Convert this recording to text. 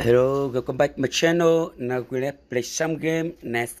Hello, welcome back to my channel. Now we'll play some game. Let's.